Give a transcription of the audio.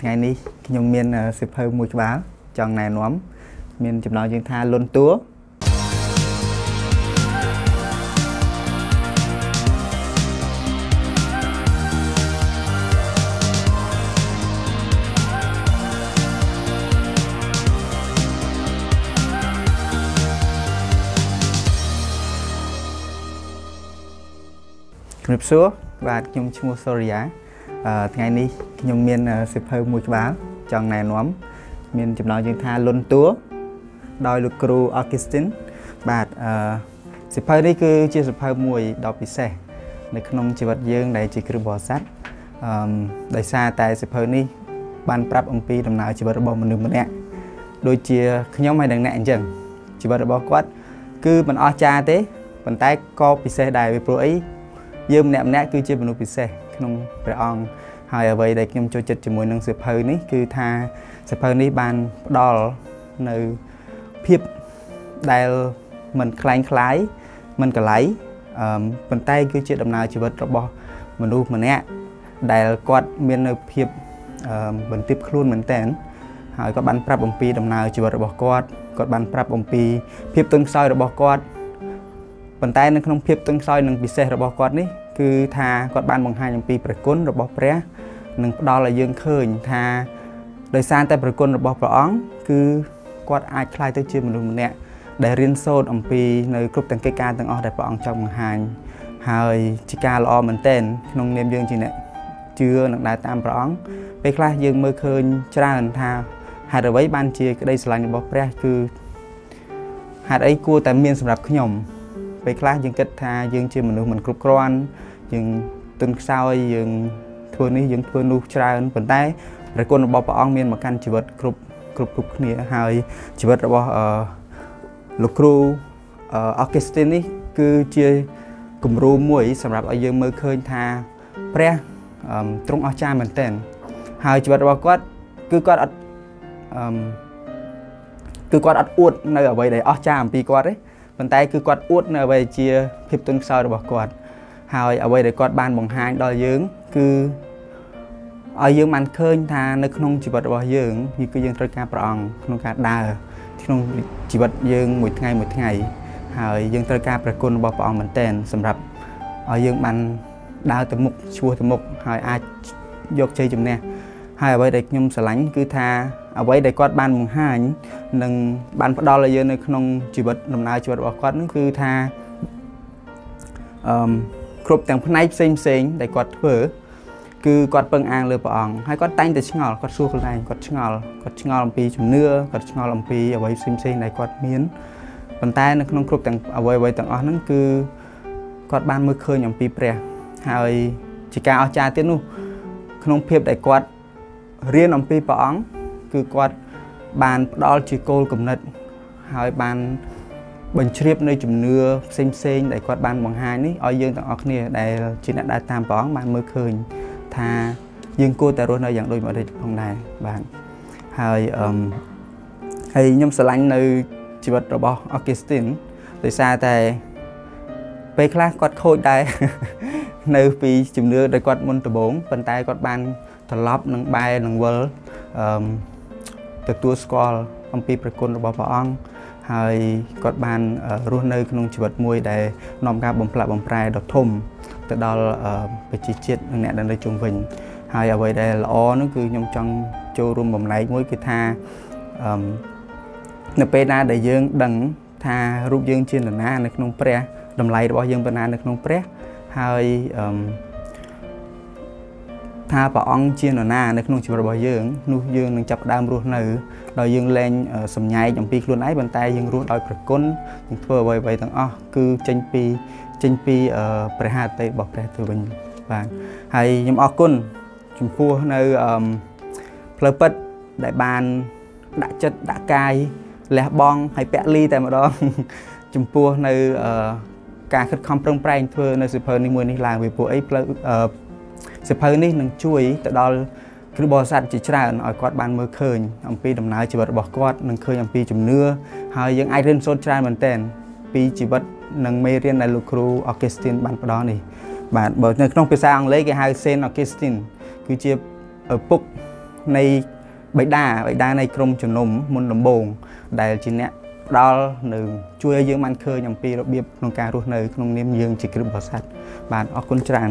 ថ្ងៃនេះខ្ញុំមានសិភៅមួយក្បាលចង់ណែនាំ មានចំណងជើងថាលុនតួជំរាបសួរបាទខ្ញុំឈ្មោះសូរិយា ថ្ងៃនេះខ្ញុំមានសិភៅមួយក្បាលចង់ណែនាំមានចំណងជើងថាលុនតួដោយលោកគ្រូអគីស្ទីនបាទអឺសិភៅនេះគឺជាសិភៅមួយដ៏ពិសេសនៅក្នុងជីវិតយើងដែលជាគ្រូបរិស័ទអឺដោយសារតែសិភៅនេះបានប្រាប់អំពីដំណើរជីវិតរបស់មនុស្សម្នាក់ដូចជាខ្ញុំហើយនឹងអ្នកអញ្ចឹងជីវិតរបស់គាត់ គឺមិនអស្ចារ្យទេប៉ុន្តែក៏ពិសេសដែរពីព្រោះអីយើងម្នាក់ម្នាក់គឺជាមនុស្សពិសេស ក្នុងព្រះអង្គហើយអ្វីដែលខ្ញុំចូលចិត្តជាមួយនឹងសិភៅនេះគឺថាសិភៅនេះបានផ្ដល់នៅភាពដែលមិនคล้ายคล้ายមិនកលៃអឺប៉ុន្តែគឺជាដំណើរជីវិតរបស់មនុស្សម្នាក់ដែលគាត់មាននៅភាពអឺបន្ទាបខ្លួនមែនតើហើយគាត់បានប្រាប់អំពីដំណើរជីវិតរបស់គាត់គាត់បានប្រាប់អំពីភាពទន់ខ្សោយរបស់គាត់ប៉ុន្តែនៅក្នុងភាពទន់ខ្សោយនិងពិសេសរបស់គាត់នេះ គឺថាគាត់បានបង្ហាញអំពីព្រះគុណរបស់ព្រះនិងផ្ដល់ឲ្យយើងឃើញថាដោយសារតែព្រះគុណរបស់ព្រះអង្គគឺគាត់អាចคล้ายទៅជាមនុស្សម្នាក់ដែលរៀនសូត្រអំពីនៅគ្រប់ទាំងកិច្ចការទាំងអស់ដែលព្រះអង្គចង់បង្ហាញហើយជាការល្អមែនទែនក្នុងនាមយើងជាអ្នកជឿនិងដើរតាមព្រះអង្គពេលខ្លះយើងមើលឃើញច្រើនថាហេតុអ្វីបានជាក្តីស្រឡាញ់របស់ព្រះគឺហេតុអីគួរតែមានសម្រាប់ខ្ញុំ ពេលខ្លះយើងគិតថាយើងជាមនុស្សមិនគ្រប់គ្រាន់យើងទន់ខ្សោយយើងធ្វើនេះយើងធ្វើនោះច្រើនប៉ុន្តែព្រះគុណរបស់ព្រះអង្គមានមកកាន់ជីវិតគ្រប់គ្រប់គ្រប់គ្នាហើយជីវិតរបស់អឺលោកគ្រូអកេស្ទីននេះគឺជាគំរូមួយសម្រាប់ឲ្យយើងមើលឃើញថាព្រះទ្រង់អស្ចារ្យមែនទែនហើយជីវិតរបស់គាត់គឺគាត់អត់អឺគឺគាត់អត់អួតនៅអ្វីដែលអស្ចារ្យអំពីគាត់ទេ ប៉ុន្តែគឺគាត់អួតនៅអ្វីជាភាពទន់ខ្សោយរបស់គាត់ហើយអ្វីដែលគាត់បានបង្ហាញដល់យើងគឺឲ្យយើងបានឃើញថានៅក្នុងជីវិតរបស់យើងគឺយើងត្រូវការព្រះអង្គក្នុងការដើរក្នុងជីវិតយើងមួយថ្ងៃមួយថ្ងៃហើយយើងត្រូវការព្រះគុណរបស់ព្រះអង្គមែនទែនសម្រាប់ឲ្យយើងបានដើរទៅមុខឈ្មោះទៅមុខហើយអាចយកជ័យជំនះហើយអ្វីដែលខ្ញុំស្រឡាញ់គឺថា អ្វីដែលគាត់បានបង្ហាញនិងបានផ្ដល់ឲ្យយើងនៅក្នុងជីវិតដំណើរជីវិតរបស់គាត់នោះគឺថាអឺគ្រប់ទាំងផ្នែកផ្សេងផ្សេងដែលគាត់ធ្វើគឺគាត់ពឹងអាងលើព្រះអង្គហើយគាត់តែងតែឆ្ងល់គាត់សួរខ្លួនឯងគាត់ឆ្ងល់គាត់ឆ្ងល់អំពីជំនឿគាត់ឆ្ងល់អំពីអ្វីផ្សេងផ្សេងដែលគាត់មានប៉ុន្តែនៅក្នុងគ្រប់ទាំងអ្វីអ្វីទាំងអស់ហ្នឹងគឺគាត់បានមើលឃើញអំពីព្រះហើយជាការអស្ចារ្យទៀតនោះក្នុងភាពដែលគាត់រៀនអំពីព្រះអង្គ គឺគាត់បានផ្ដល់ជាគោលគំនិតហើយបានបញ្ជ្រាបនៅជំនឿផ្សេងផ្សេងដែលគាត់បានបង្ហាញនេះឲ្យយើងទាំងអស់គ្នាដែលជាអ្នកដើរតាមព្រះអង្គបានមើលឃើញថាយើងគួរតែរស់នៅយ៉ាងដូចម្តេចផងដែរបាទហើយអឺហើយខ្ញុំស្រឡាញ់នៅជីវិតរបស់អគីស្ទីនដោយសារតែពេលខ្លះគាត់ខូចដែរនៅពីជំនឿដែលគាត់មុនដំបូងប៉ុន្តែគាត់បានត្រឡប់នឹងបែរនឹងវិលអឺ ទទួលស្គាល់អំពីព្រះគុណរបស់ព្រះអង្គហើយគាត់បានរស់នៅក្នុងជីវិតមួយដែលនាំការបំផ្លាក់បំប្រែដ៏ធំទៅដល់ប្រជាជាតិនិងអ្នកដែលនៅជុំវិញហើយអ្វីដែលល្អនោះគឺខ្ញុំចង់ចូលរួមបំលែកមួយគឺថាអឺនៅពេលណាដែលយើងដឹងថារូបយើងជានរណានៅក្នុងព្រះតម្លៃរបស់យើងប៉ុណ្ណានៅក្នុងព្រះហើយអឺ ថាព្រះអង្គជានរណានៅក្នុងជីវិតរបស់យើងនោះយើងនឹងចាប់ផ្ដើមរស់នៅដោយយើងលែងសម្ញែកអំពីខ្លួនឯងប៉ុន្តែយើងរស់ដោយប្រគុណយើងធ្វើអ្វីអ្វីទាំងអស់គឺចេញពីចេញពីព្រះハតីរបស់ព្រះទៅវិញបាទហើយខ្ញុំអរគុណចំពោះនៅផ្លូវពិតដែលបានដាក់ចិត្តដាក់កាយលះបង់ហើយពាក់លីតែម្ដងចំពោះនៅការខិតខំប្រឹងប្រែងធ្វើនៅសិភៅនេះមួយនេះឡើងពីពួកអីផ្លូវ សិភៅនេះនឹងជួយទៅដល់គ្រូបរិស័ទជាច្រើនឲ្យគាត់បានមើលឃើញអំពីដំណើរជីវិតរបស់គាត់និងឃើញអំពីជំនឿហើយយើងអាចរៀនសូត្រច្រើនមែនទែនពីជីវិតនិងមេរៀនដែលលោកគ្រូអកេស្ទីនបានផ្ដល់នេះបាទបើនៅក្នុងភាសាអង់គ្លេសគេហៅ Saint Augustine គឺជាឪពុកនៃបិតាបិតានៃក្រុមជំនុំមុនដំបូងដែលជាអ្នកផ្ដល់នៅជួយឲ្យយើងបានឃើញអំពីរបៀបក្នុងការរស់នៅក្នុងនាមយើងជាគ្រិស្តបរិស័ទបាទអរគុណច្រើន